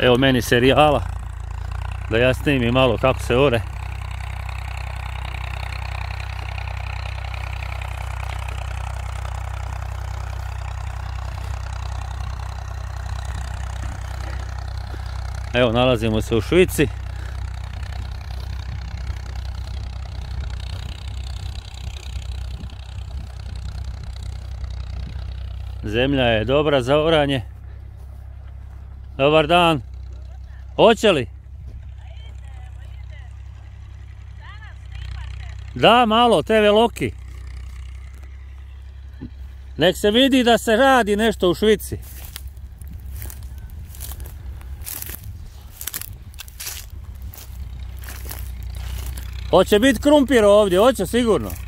Evo meni serijala. Da ja snimim malo kako se ore. Evo nalazimo se u Švici. Zemlja je dobra za oranje. Dobar dan. Hoće li? Da, malo, TV Loki. Nek se vidi da se radi nešto u Švici. Hoće biti krumpir ovdje, hoće sigurno.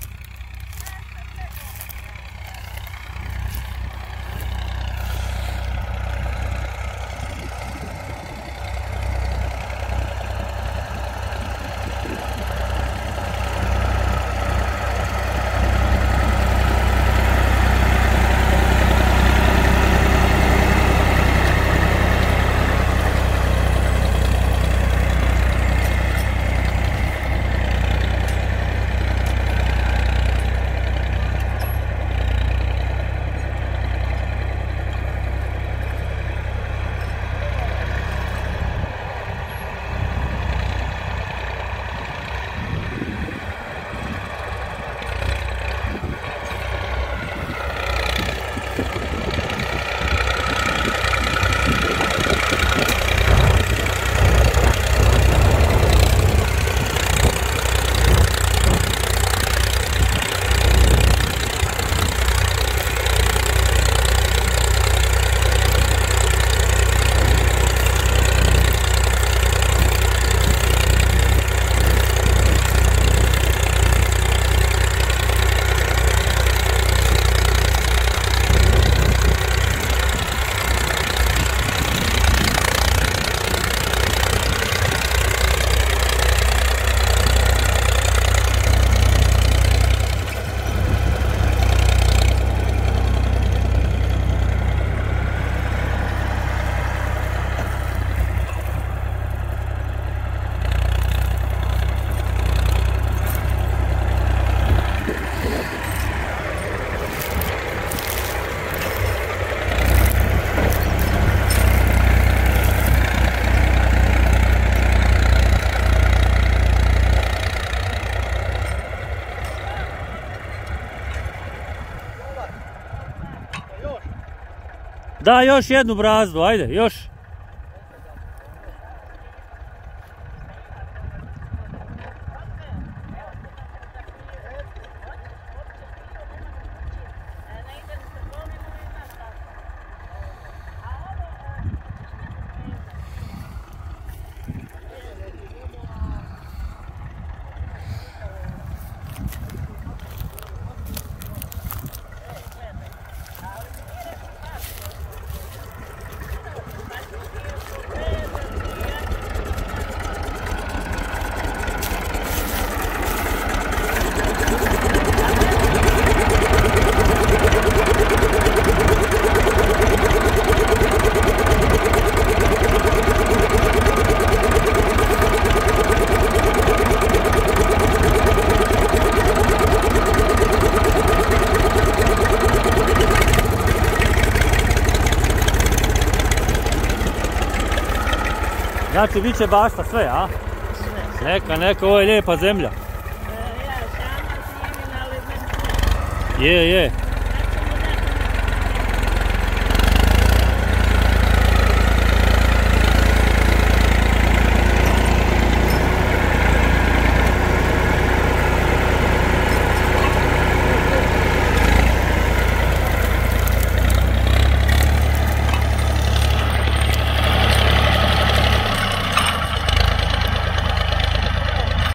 Da, još jednu brazdu, ajde, još. Znači, bit će bašta sve, a? Sve. Neka, neka, ovo je lijepa zemlja. E, Ja sama snimim, ali meni Je, je.